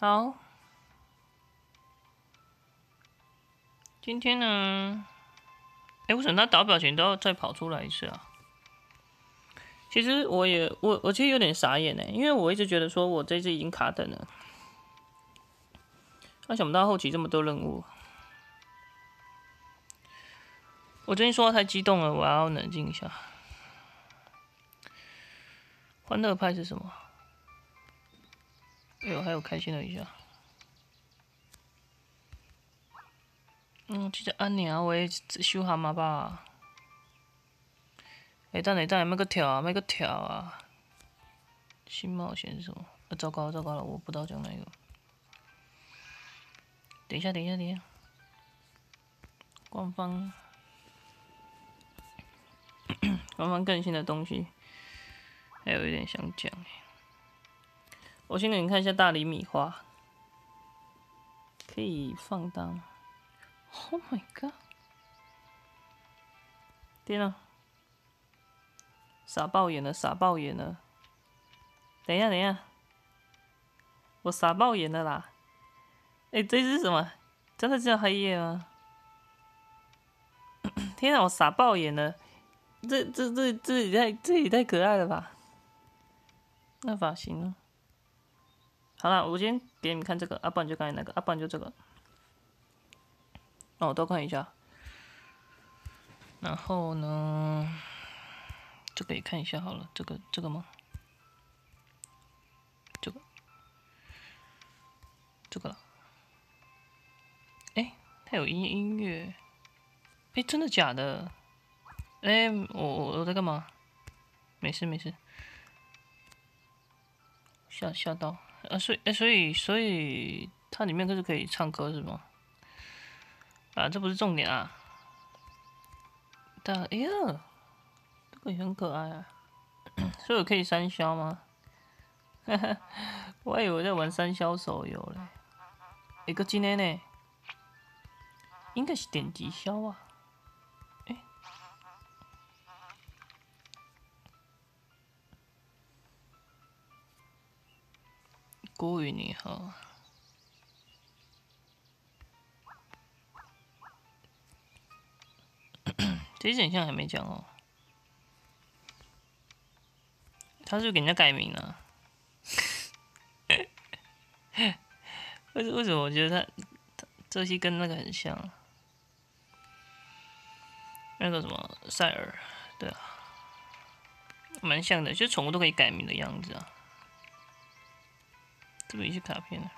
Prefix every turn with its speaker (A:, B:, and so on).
A: 好，今天呢？哎，为什么他打表情都要再跑出来一次啊？其实我也我我其实有点傻眼呢，因为我一直觉得说我这次已经卡等了，那想不到后期这么多任务。我最近说话太激动了，我要冷静一下。欢乐派是什么？哎呦，还有开心了一下。嗯，其实安尼啊，我修蛤蟆吧。哎，等下等下，麦个跳啊，麦个跳啊。新冒险是什么？啊，糟糕糟糕了，我不知道讲哪个。等一下等一下等一下，官方。官方更新的东西，还有一点想讲。我先给你看一下大厘米花，可以放大。Oh my god！天啊，傻爆眼了，傻爆眼了！等一下，等一下，我傻爆眼了啦！哎，这是什么？真的叫黑夜吗？天啊，我傻爆眼了！这这这这也太这也太可爱了吧！那发型呢？好了，我先给你们看这个，阿不然就刚才那个，阿不然就这个。那我都看一下。然后呢，这个也看一下好了，这个这个吗？这个，这个了。哎，它有音音乐。哎，真的假的？哎，我我我在干嘛？没事没事，吓吓到啊！所以哎，所以所以它里面可是可以唱歌是吗？啊，这不是重点啊！但哎呀，这个也很可爱啊！所以我可以三消吗？哈哈，我还以为在玩三消手游嘞。一个今天呢，应该是点击消啊。郭宇你好，这选项还没讲哦。他是给人家改名了，为为什么我觉得他他这些跟那个很像？那个什么塞尔，对啊，蛮像的，就宠物都可以改名的样子啊。这边一些卡片。